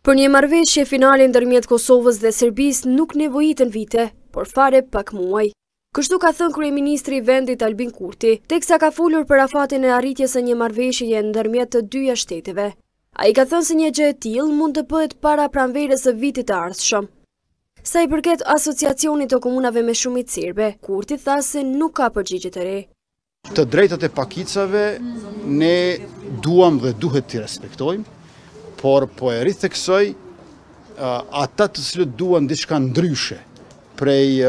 Për një marrëveshje finale ndërmjet Kosovës dhe Serbisë nuk nevojiten vite, por fare pak muaj. Kështu ka thënë Kryeministri i vendit Albin Kurti, teksa ka folur për afatin e arritjes së një marrëveshjeje ndërmjet të dyja shteteve. Ai ka thënë se një gjë e tillë mund të bëhet para pranverës së vitit të ardhshëm. Sa i përket asociacionit të komunave me shumicë serbe, Kurti tha se nuk ka përgjigje të re. Të drejtat e pakicave ne duam dhe duhet t'i respektojmë, por po e ritheksoj ata të cilët duan diçka ndryshe prej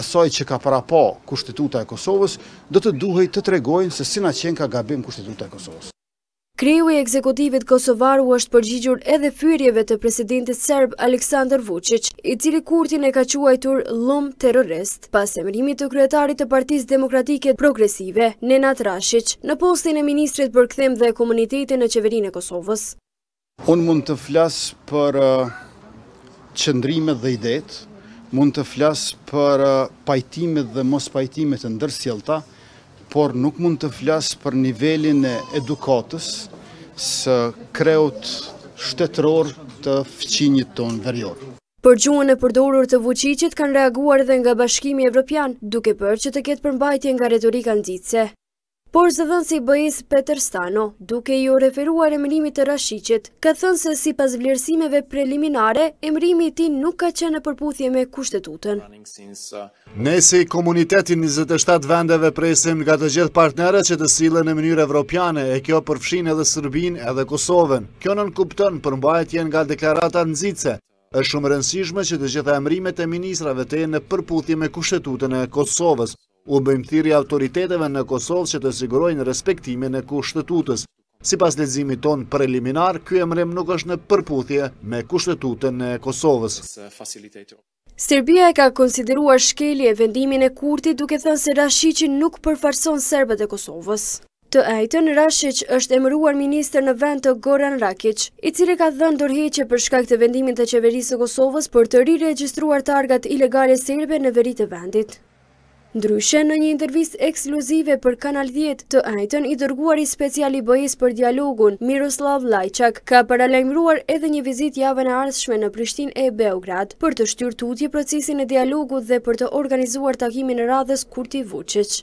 asaj që ka paraparë Kushtetuta e Kosovës, do të duhej të tregojnë se si na qenka gabim Kushtetuta e Kosovës. Kreu i ekzekutivit kosovar u është përgjigjur edhe fyerjeve të presidentit serb Aleksandar Vuçiç, i cili Kurtin e ka quajtur llum terrorist, pas emërimit të kryetarit të Partisë Demokratike Progresive, Nenad Rashiq, në postin e ministrit për Kthim dhe Komunitete në Qeverinë e Kosovës. Unë mund të flas për qëndrimet dhe idetë, mund të flas për pajtimet dhe mospajtimet e ndërsjellta, por nuk mund të flas për nivelin e edukatës së kreut shtetëror të fqinjit tonë verior. Për gjuhën e përdorur të Vuçiqit kanë reaguar edhe nga Bashkimi Evropian, duke bërë që të ketë përmbajtje nga retorika nxitëse. Por zëdhënësi i BE-së Peter Stano, duke iu referuar emërimit të Rashiqit, ka thënë se sipas vlerësimeve preliminare, emërimi i tij nuk ka qenë në përputhje me Kushtetutën. Ne si komunitet i njëzet e shtatë vendeve presim nga të gjithë partnerët që të sillen në mënyrë evropiane e kjo përfshin edhe Serbinë edhe Kosovën. Kjo nënkupton përmbajtjen nga deklaratat nxitëse. Është shumë e rëndësishme që të gjitha emërimet e ministrave të jenë në përputhje me Kushtetutën e Kosovës. U bëjmë thirrje autoriteteve në Kosovë që të sigurojnë respektimin e Kushtetutës. Sipas leximit tonë preliminar, ky emërim nuk është në përputhje me Kushtetutën e Kosovës. Serbia e ka konsideruar shkelje vendimin e Kurtit duke thënë se Rashiqi nuk përfaqëson serbët e Kosovës. Të enjten, Rashiq është emëruar ministër në vend të Goran Rakiq, i cili ka dhënë dorëheqje për shkak të vendimit të Qeverisë së Kosovës për të riregjistruar targat ilegale serbe në veri të vendit. Ndryshe, në një intervistë ekskluzive për Kanal dhjetë, të enjten i dërguari special i BE-së për dialogun, Miroslav Lajçak, ka paralajmëruar edhe një vizitë javën e ardhshme në Prishtinë e Beograd, për të shtyrë tutje procesin e dialogut dhe për të organizuar takimin e radhës Kurti-Vuçiç.